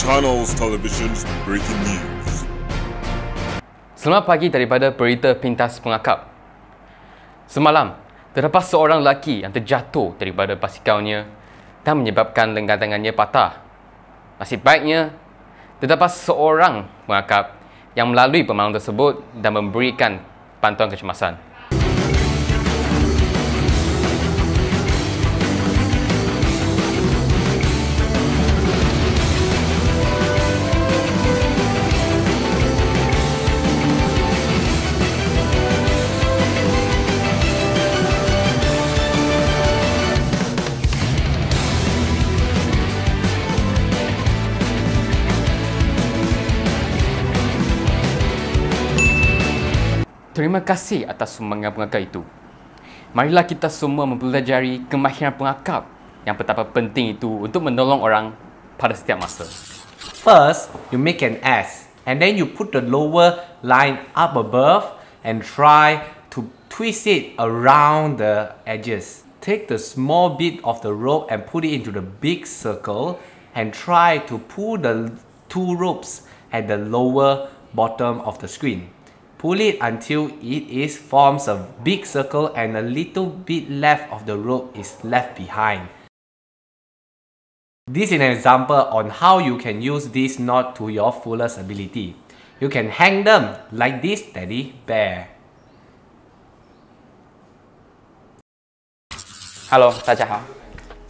Channels Television's breaking news. Selamat pagi daripada berita pintas pengakap. Semalam, terdapat seorang lelaki yang terjatuh daripada basikalnya dan menyebabkan lengan tangannya patah. Nasib baiknya, terdapat seorang pengakap yang melalui pemalang tersebut dan memberikan bantuan kecemasan. Terima kasih atas sumbangan pengakap itu. Marilah kita semua mempelajari kemahiran pengakap yang betapa penting itu untuk menolong orang pada setiap masa. First, you make an S and then you put the lower line up above and try to twist it around the edges. Take the small bit of the rope and put it into the big circle and try to pull the two ropes at the lower bottom of the screen. Pull it until it is forms a big circle and a little bit left of the rope is left behind. This is an example on how you can use this knot to your fullest ability. You can hang them like this teddy bear. Hello，大家好。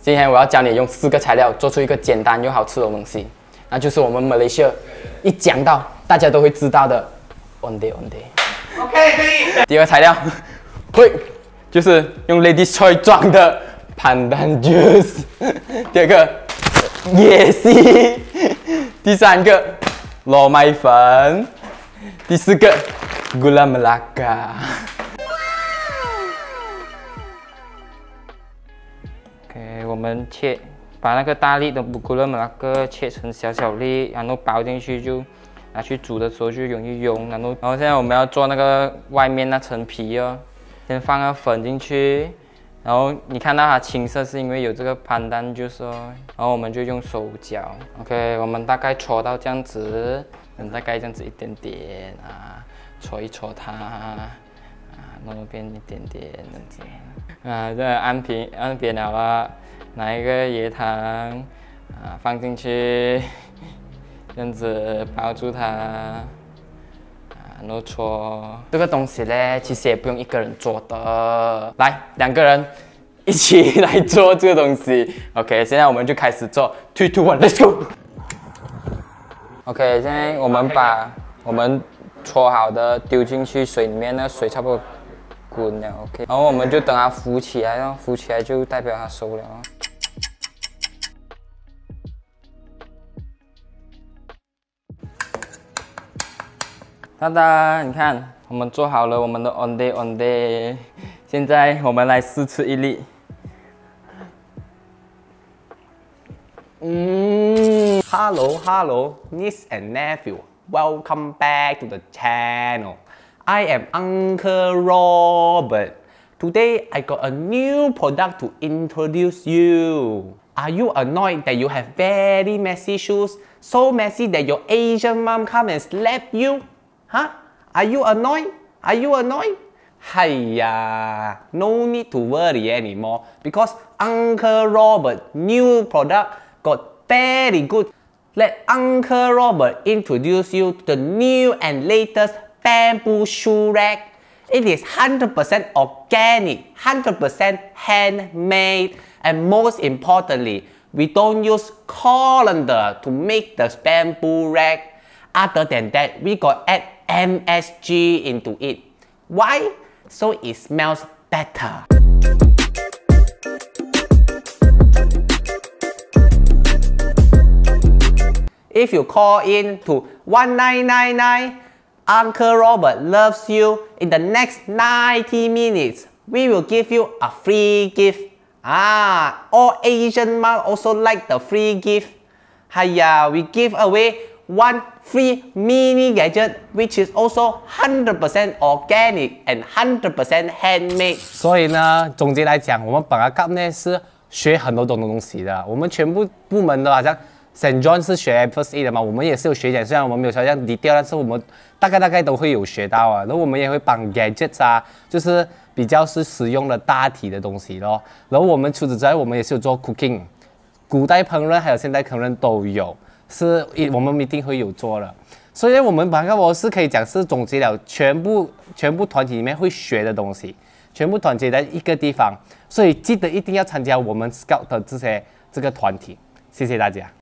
今天我要教你用四个材料做出一个简单又好吃的东西，那就是我们马来西亚一讲到大家都会知道的 onde onde。OK，可以。第二个材料会就是用 Ladies Choice 装的 Pandan Juice。第二个椰丝。第三个糯米粉。第四个 Gula Melaka。OK，我们切，把那个大粒的 Gula Melaka 切成小小粒，然后包进去就。拿去煮的时候就容易溶，然后，然后现在我们要做那个外面那层皮哦，先放个粉进去，然后你看到它青色是因为有这个潘丹就是哦，然后我们就用手搅，OK，我们大概搓到这样子，嗯，大概这样子一点点啊，搓一搓它，啊，弄边一点点这样，啊，这按平按扁了啊，拿一个椰糖啊放进去。这样子包住它，啊，然后搓。这个东西呢，其实也不用一个人做的，来，两个人一起来做这个东西。OK，现在我们就开始做，three two one，let's go。OK，现在我们把我们搓好的丢进去水里面，那水差不多滚了，OK，然后我们就等它浮起来然后，浮起来就代表它熟了。哒哒，你看，我们做好了我们的 on day on day，现在我们来试吃一粒。嗯，Hello Hello niece and nephew, welcome back to the channel. I am Uncle Robert. Today I got a new product to introduce you. Are you annoyed that you have very messy shoes? So messy that your Asian mom come and slap you? Huh? Are you annoyed? Are you annoyed? Hiya, no need to worry anymore because Uncle Robert new product got very good. Let Uncle Robert introduce you to the new and latest bamboo shoe rack. It is 100% organic, 100% handmade, and most importantly, we don't use colander to make the bamboo rack. Other than that, we got add MSG into it. Why? So it smells better. If you call in to 1999, Uncle Robert loves you in the next 90 minutes. We will give you a free gift. Ah, all Asian mom also like the free gift. Hiya, we give away one free mini gadget which is also 100% organic and 100% handmade。所以呢，总结来讲，我们本来干呢是学很多种的东西的。我们全部部门的好像 Saint John 是学 First Aid 的嘛，我们也是有学点，虽然我们没有说像 detail，但是我们大概大概都会有学到啊。然后我们也会帮 gadgets 啊，就是比较是实用的大体的东西咯。然后我们除此之外，我们也是有做 cooking，古代烹饪还有现代烹饪都有，是一我们一定会有做的。所以我们把个模式可以讲是总结了全部全部团体里面会学的东西，全部团结在一个地方。所以记得一定要参加我们 Scout 的这些这个团体。谢谢大家。